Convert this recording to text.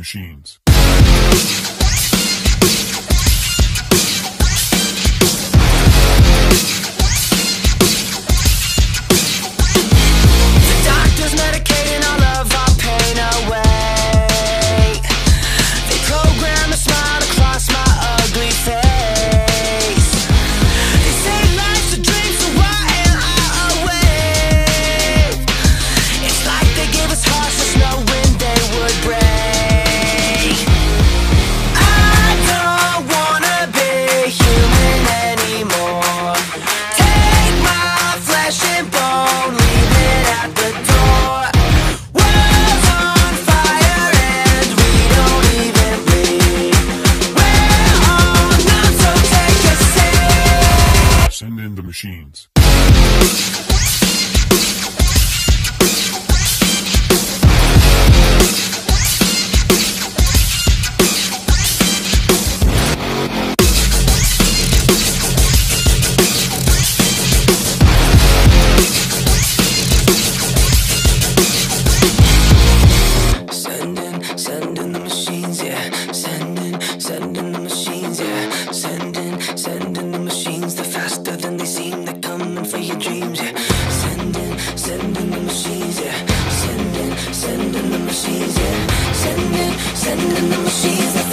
machines. machines. Sending, sending the machine. machines, yeah. Sending, sending the machines.